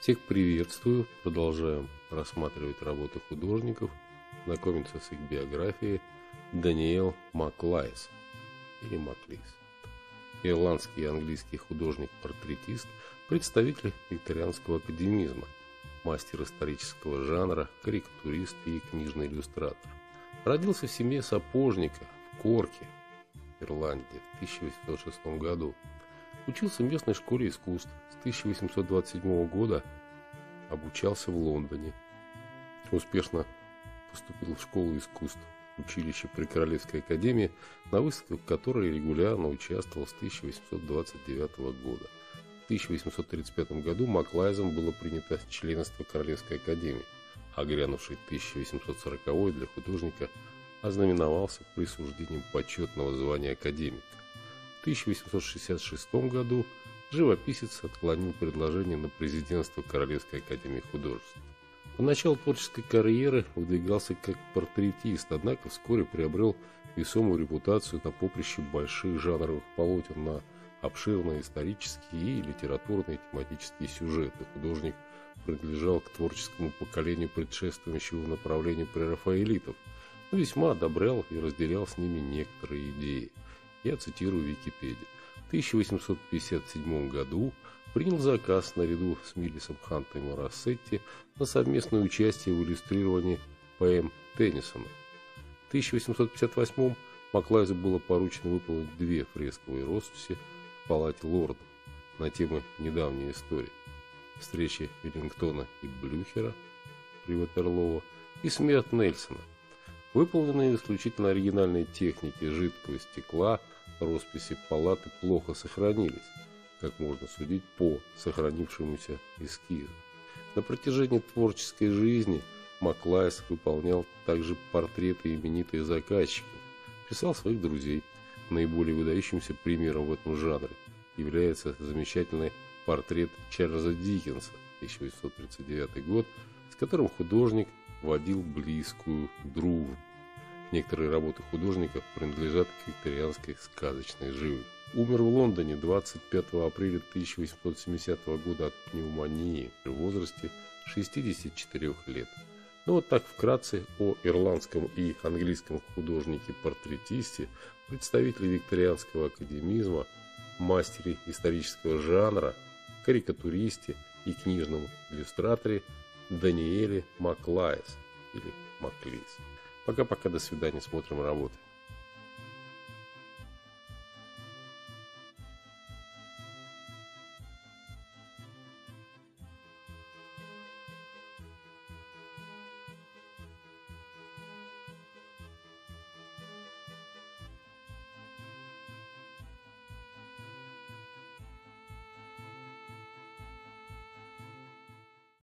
Всех приветствую. Продолжаем рассматривать работы художников, знакомиться с их биографией. Даниэл Маклайс или Маклис. Ирландский и английский художник-портретист, представитель викторианского академизма, мастер исторического жанра, карикатурист и книжный иллюстратор. Родился в семье сапожника в Корке, Ирландии, в 1806 году. Учился в местной школе искусств. С 1827 года обучался в Лондоне. Успешно поступил в школу искусств, училище при Королевской академии, на выставках которой регулярно участвовал с 1829 года. В 1835 году Маклайзом было принято членство Королевской академии, а грянувший 1840 для художника ознаменовался присуждением почетного звания академика. В 1866 году живописец отклонил предложение на президентство Королевской академии художеств. Поначалу творческой карьеры выдвигался как портретист, однако вскоре приобрел весомую репутацию на поприще больших жанровых полотен на обширные исторические и литературные тематические сюжеты. Художник принадлежал к творческому поколению предшествующего направлению прерафаэлитов, но весьма одобрял и разделял с ними некоторые идеи. Я цитирую Википедию. В 1857 году принял заказ наряду с Миллисом Хантом и Рассетти на совместное участие в иллюстрировании поэм Теннисона. В 1858 Маклайзу было поручено выполнить две фресковые росписи в палате лордов на темы недавней истории. Встречи Веллингтона и Блюхера при Ватерлоу и смерть Нельсона. Выполненные исключительно оригинальной технике жидкого стекла росписи палаты плохо сохранились, как можно судить по сохранившемуся эскизу. На протяжении творческой жизни Маклайс выполнял также портреты именитых заказчиков, писал своих друзей. Наиболее выдающимся примером в этом жанре является замечательный портрет Чарльза Диккенса 1839 год, с которым художник водил близкую дружбу. Некоторые работы художников принадлежат к викторианской сказочной живописи. Умер в Лондоне 25 апреля 1870 года от пневмонии в возрасте 64 лет. Ну вот так вкратце о ирландском и английском художнике-портретисте, представителе викторианского академизма, мастере исторического жанра, карикатуристе и книжном иллюстраторе Даниэле Маклайс или Маклис. Пока-пока, до свидания, смотрим работы.